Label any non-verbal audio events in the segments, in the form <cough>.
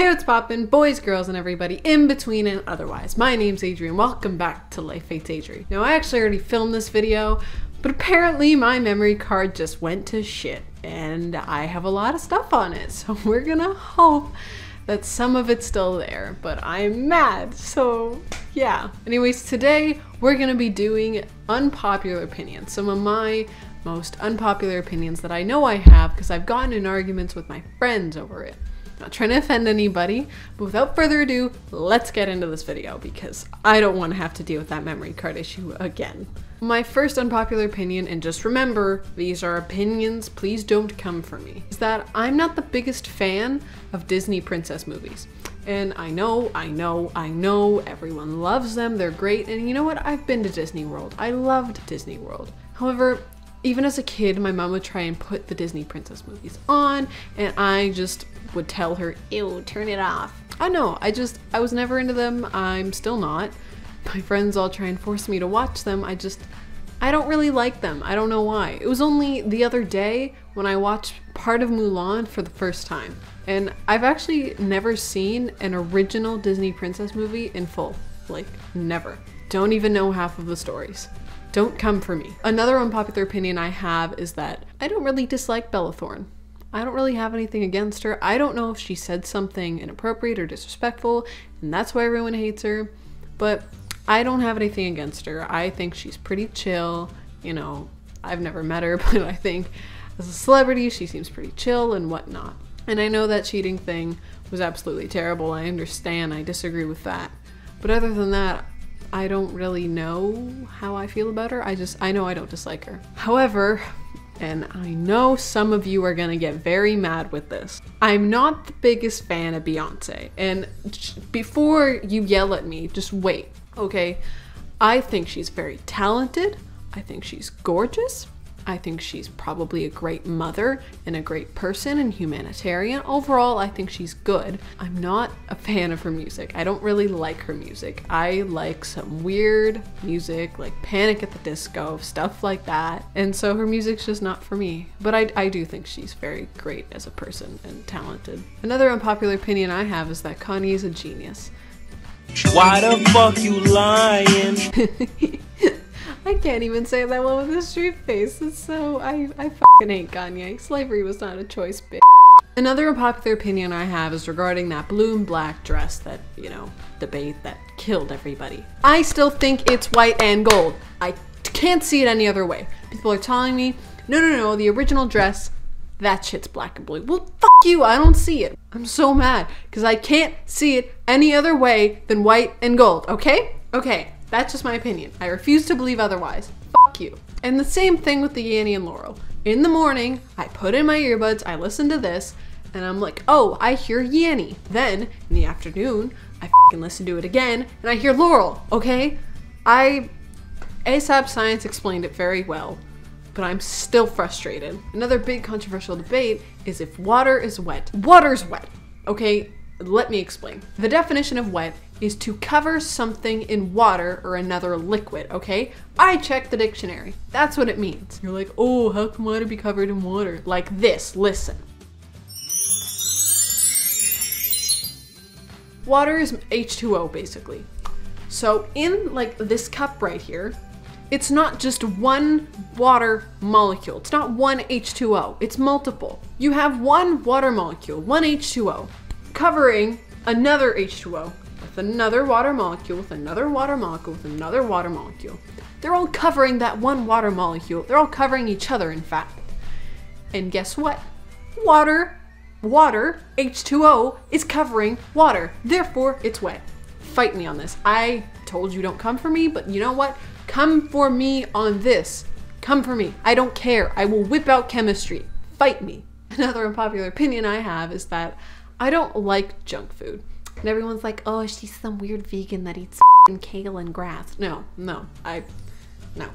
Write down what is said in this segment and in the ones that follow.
Hey, what's poppin', boys, girls, and everybody in between and otherwise. My name's Adrian. Welcome back to Life Hates Adrian. Now, I actually already filmed this video, but apparently my memory card just went to shit, and I have a lot of stuff on it. <laughs> So we're gonna hope that some of it's still there, but I'm mad. So yeah. Anyways, today we're gonna be doing unpopular opinions. Some of my most unpopular opinions that I know I have because I've gotten in arguments with my friends over it. Not trying to offend anybody, but without further ado, let's get into this video because I don't want to have to deal with that memory card issue again. My first unpopular opinion, and just remember, these are opinions, please don't come for me, is that I'm not the biggest fan of Disney princess movies. And I know, I know, I know everyone loves them, they're great, and you know what? I've been to Disney World. I loved Disney World. However, even as a kid, my mom would try and put the Disney princess movies on, and I just would tell her, ew, turn it off. I know, I just, I was never into them. I'm still not. My friends all try and force me to watch them. I just, I don't really like them. I don't know why. It was only the other day when I watched part of Mulan for the first time. And I've actually never seen an original Disney princess movie in full. Like, never. Don't even know half of the stories. Don't come for me. Another unpopular opinion I have is that I don't really dislike Bella Thorne. I don't really have anything against her. I don't know if she said something inappropriate or disrespectful, and that's why everyone hates her. But I don't have anything against her. I think she's pretty chill. You know, I've never met her, <laughs> but I think as a celebrity, she seems pretty chill and whatnot. And I know that cheating thing was absolutely terrible. I understand. I disagree with that. But other than that, I don't really know how I feel about her. I just, I know I don't dislike her. However, and I know some of you are gonna get very mad with this. I'm not the biggest fan of Beyonce, and before you yell at me, just wait, okay? I think she's very talented, I think she's gorgeous, I think she's probably a great mother and a great person and humanitarian. Overall, I think she's good. I'm not a fan of her music. I don't really like her music. I like some weird music like Panic at the Disco, stuff like that. And so her music's just not for me. But I, I do think she's very great as a person and talented. Another unpopular opinion I have is that Kanye is a genius. Why the fuck you lying? <laughs> I can't even say that one with a straight face. It's so I I fucking hate Kanye. Slavery was not a choice, bitch. Another unpopular opinion I have is regarding that blue and black dress that, you know, debate that killed everybody. I still think it's white and gold. I can't see it any other way. People are telling me, no, no, no, the original dress, that shit's black and blue. Well, fuck you, I don't see it. I'm so mad because I can't see it any other way than white and gold, okay? Okay, that's just my opinion. I refuse to believe otherwise. Fuck you. And the same thing with the Yanny and Laurel. In the morning, I put in my earbuds, I listen to this, and I'm like, oh, I hear Yanny. Then, in the afternoon, I fucking listen to it again, and I hear Laurel, okay? I. ASAP Science explained it very well, but I'm still frustrated. Another big controversial debate is if water is wet. Water's wet, okay? Let me explain. The definition of wet is to cover something in water or another liquid, okay? I checked the dictionary. That's what it means. You're like, oh, how can water be covered in water? Like this, listen. Water is H2O basically. So in like this cup right here, it's not just one water molecule. It's not one H2O, it's multiple. You have one water molecule, one H2O, covering another H2O with another water molecule, with another water molecule, with another water molecule. They're all covering that one water molecule. They're all covering each other, in fact. And guess what? Water, water, H2O, is covering water. Therefore, it's wet. Fight me on this. I told you don't come for me, but you know what? Come for me on this. Come for me. I don't care. I will whip out chemistry. Fight me. <laughs> Another unpopular opinion I have is that I don't like junk food. And everyone's like, oh, she's some weird vegan that eats kale and grass. No, no, I, no.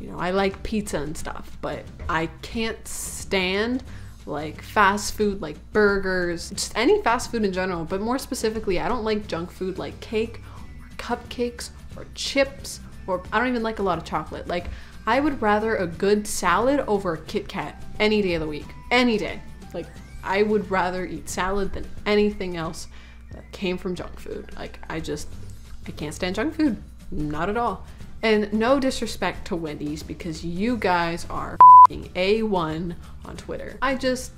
You know, I like pizza and stuff, but I can't stand like fast food, like burgers, just any fast food in general, but more specifically, I don't like junk food like cake or cupcakes or chips, or I don't even like a lot of chocolate. Like, I would rather a good salad over a Kit Kat any day of the week. Any day. Like, I would rather eat salad than anything else came from junk food. Like I just I can't stand junk food. Not at all. And no disrespect to Wendy's because you guys are A1 on Twitter. I just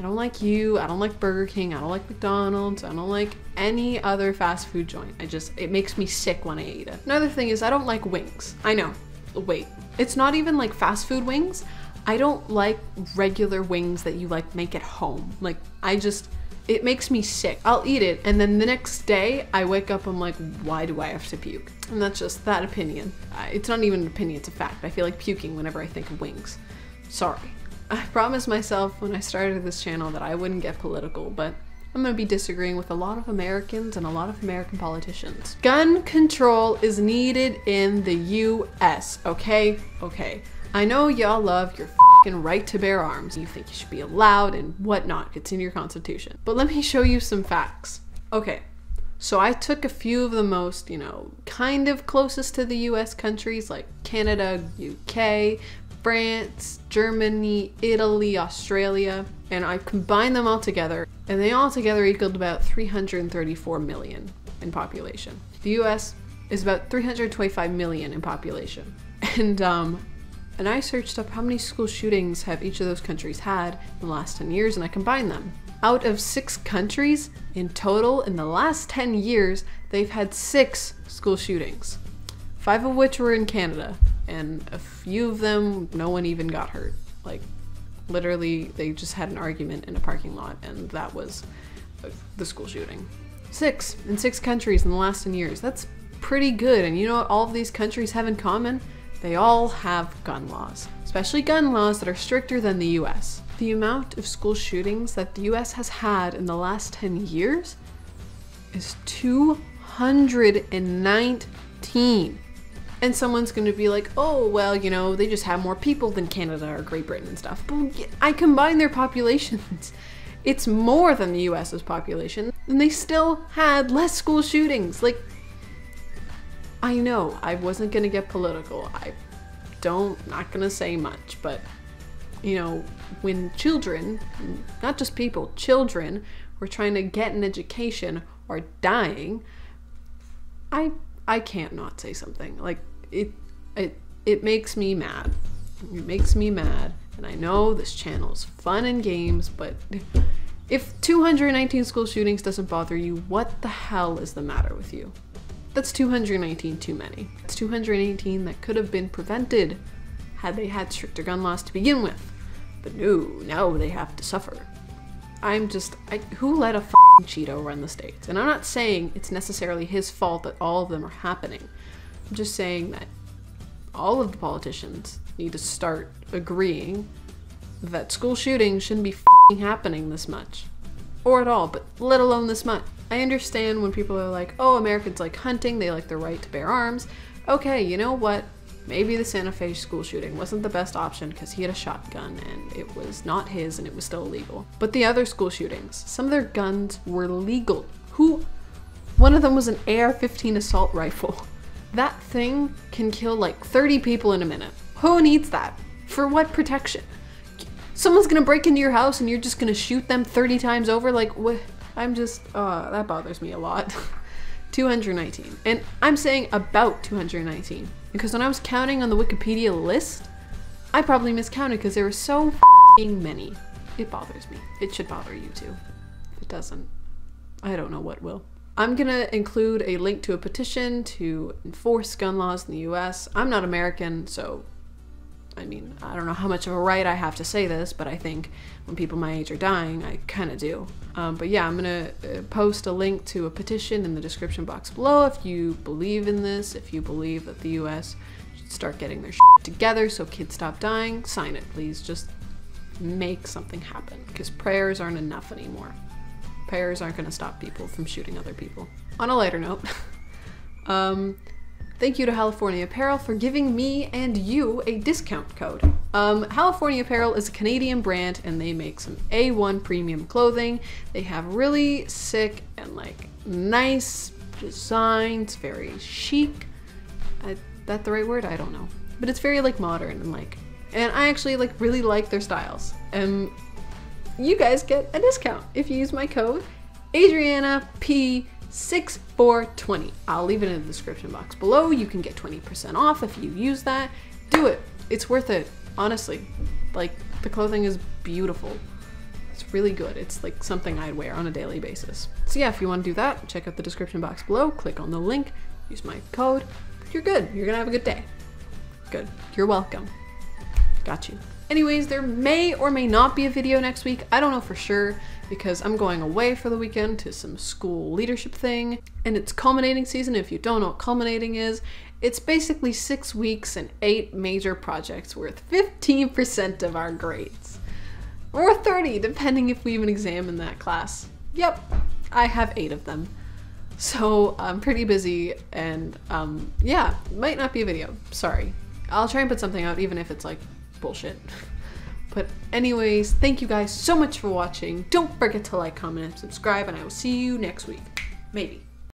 I don't like you. I don't like Burger King. I don't like McDonald's. I don't like any other fast food joint. I just, it makes me sick when I eat it. Another thing is, I don't like wings. I know. Wait, it's not even like fast food wings. I don't like regular wings that you like make at home. Like, I just, it makes me sick. I'll eat it, and then the next day I wake up, I'm like, why do I have to puke? And that's just that opinion. It's not even an opinion, it's a fact. I feel like puking whenever I think of wings. Sorry. I promised myself when I started this channel that I wouldn't get political, but I'm gonna be disagreeing with a lot of Americans and a lot of American politicians. Gun control is needed in the US, okay? Okay. I know y'all love your right to bear arms. You think you should be allowed and whatnot. It's in your constitution. But let me show you some facts. Okay, so I took a few of the most, you know, kind of closest to the US countries like Canada, UK, France, Germany, Italy, Australia, and I combined them all together, and they all together equaled about 334 million in population. The US is about 325 million in population. <laughs> And um, and I searched up how many school shootings have each of those countries had in the last 10 years and I combined them. Out of six countries in total in the last 10 years, they've had six school shootings, five of which were in Canada and a few of them, no one even got hurt. Like, literally, they just had an argument in a parking lot, and that was the school shooting. Six in six countries in the last 10 years. That's pretty good. And you know what all of these countries have in common? They all have gun laws, especially gun laws that are stricter than the US. The amount of school shootings that the US has had in the last 10 years is 219. And someone's to be like, oh, well, you know, they just have more people than Canada or Great Britain and stuff. But I combine their populations. <laughs> It's more than the US's population, and they still had less school shootings. Like, I know I wasn't to get political. I don't, not to say much, but, you know, when children, not just people, children were trying to get an education or dying, I I can't not say something. Like it it it makes me mad. It makes me mad. And I know this channel is fun and games, but if 219 school shootings doesn't bother you, what the hell is the matter with you? That's 219 too many. It's 218 that could have been prevented had they had stricter gun laws to begin with. But no, now they have to suffer. I'm just, I, who let a Cheeto run the states? And I'm not saying it's necessarily his fault that all of them are happening. I'm just saying that all of the politicians need to start agreeing that school shootings shouldn't be happening this much. Or at all, but let alone this much. I understand when people are like, oh, Americans like hunting, they like the right to bear arms. Okay, you know what? Maybe the Santa Fe school shooting wasn't the best option because he had a shotgun and it was not his and it was still illegal. But the other school shootings, some of their guns were legal. Who? One of them was an AR 15 assault rifle. That thing can kill like 30 people in a minute. Who needs that? For what protection? Someone's gonna break into your house and you're just gonna shoot them 30 times over? Like, what? I'm just, uh, that bothers me a lot. <laughs> 219. And I'm saying about 219 because when I was counting on the Wikipedia list, I probably miscounted because there were so many. It bothers me. It should bother you too. If it doesn't, I don't know what will. I'm gonna include a link to a petition to enforce gun laws in the US. I'm not American, so I mean, I don't know how much of a right I have to say this, but I think when people my age are dying, I kind of do. Um, but yeah, I'm gonna uh, post a link to a petition in the description box below if you believe in this, if you believe that the US should start getting their together so kids stop dying, sign it, please. Just make something happen because prayers aren't enough anymore prayers aren't to stop people from shooting other people. On a lighter note, <laughs> um, thank you to Halifornia Apparel for giving me and you a discount code. Um, Halifornia Apparel is a Canadian brand and they make some A1 premium clothing. They have really sick and like nice designs, very chic. Is that the right word? I don't know. But it's very like modern and like, and I actually like really like their styles. And you guys get a discount if you use my code Adriana P 6420. I'll leave it in the description box below. You can get 20% off if you use that. Do it. It's worth it. Honestly. Like the clothing is beautiful. It's really good. It's like something I'd wear on a daily basis. So yeah, if you want to do that, check out the description box below, click on the link, use my code. You're good. You're going to have a good day. Good. You're welcome. Got you. Anyways, there may or may not be a video next week. I don't know for sure because I'm going away for the weekend to some school leadership thing and it's culminating season. If you don't know what culminating is, it's basically six weeks and eight major projects worth 15% of our grades. Or 30, depending if we even examine that class. Yep, I have eight of them. So I'm pretty busy and um, yeah, might not be a video. Sorry. I'll try and put something out even if it's like bullshit. But anyways, thank you guys so much for watching. Don't forget to like, comment, and subscribe, and I will see you next week. Maybe.